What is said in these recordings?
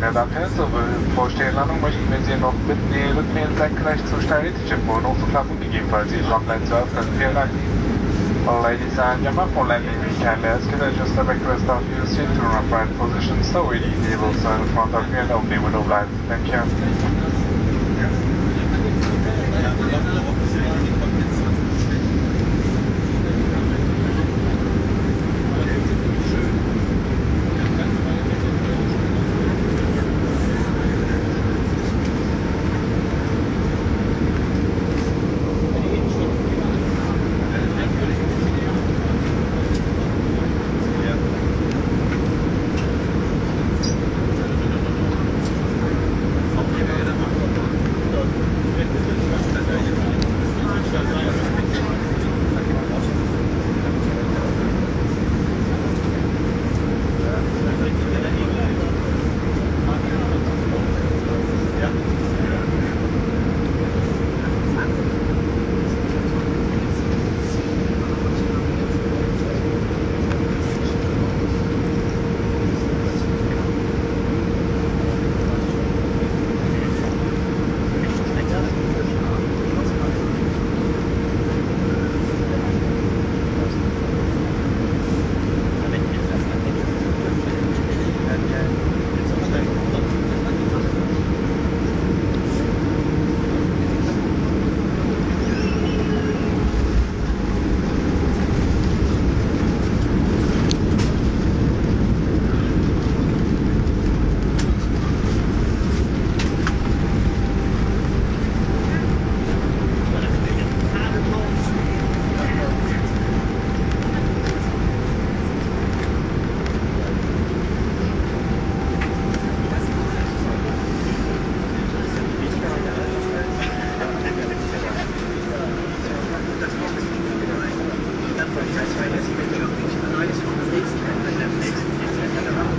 Meine Damen und Herren, zur bevorstehenden Landung möchten wir Sie noch bitten, die Rückenlehnen senkrecht zu Stabilitätsschiff hochzuklappen und gegebenenfalls die Frontline zu öffnen. Vielen Dank. Ladies and gentlemen, for landing, we kindly ask you to adjust the backrest of your seat to an upright position so we the able to in front of you and the window blinds. Thank you.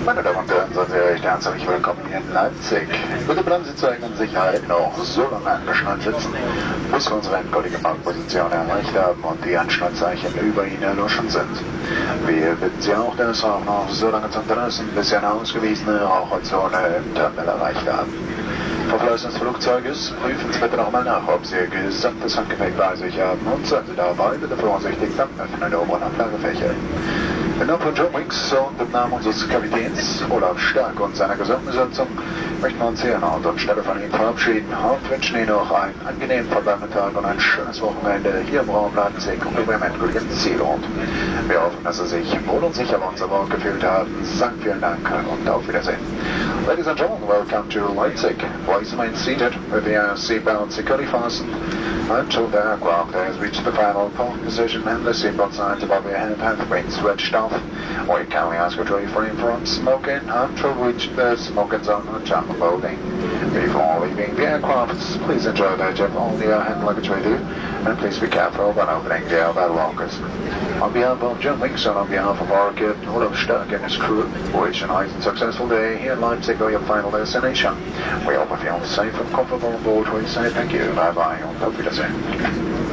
Meine Damen und Herren, seien Sie recht herzlich willkommen hier in Leipzig. Bitte bleiben Sie zur eigenen Sicherheit noch so lange angeschnallt sitzen, bis wir unsere endgültige Marktposition erreicht haben und die Anschnallzeichen über Ihnen erloschen sind. Wir bitten Sie auch, das auch noch so lange zu unterlassen, bis Sie eine ausgewiesene Raucherzone im Terminal erreicht haben. Verlassen des Flugzeuges prüfen Sie bitte nochmal nach, ob Sie Ihr gesamtes Handgepäck bei sich haben und seien Sie dabei bitte vorsichtig beim Öffnen der oberen Ablagefächer. Im Namen von John Wicks und im Namen unseres Kapitäns Olaf Stark und seiner gesamten Besatzung möchten wir uns hier an Ort und Stelle von Ihnen verabschieden und wünschen Ihnen noch einen angenehmen verbleibenden und ein schönes Wochenende hier im Raum Leipzig und über dem endgültigen Zielort. Wir hoffen, dass Sie sich wohl und sicher bei uns an Bord gefühlt haben. Sagen vielen Dank und auf Wiedersehen. Ladies and gentlemen, welcome to Leipzig. Please remain seated with your seatbelt securely fastened until the aircraft has reached the final park position and the seatbelt signs above your head have been switched off. We kindly ask you to refrain from smoking until we reach the smoking zone on the building. Before leaving the aircraft, please enjoy that you all your hand luggage with you and please be careful when opening the airback lockers. On behalf of Jim Winks and on behalf of our captain Olaf Stark and his crew, wish you a nice and successful day here in Leipzig or your final destination. We hope you feel safe and comfortable on board. We say thank you, bye bye, auf Wiedersehen.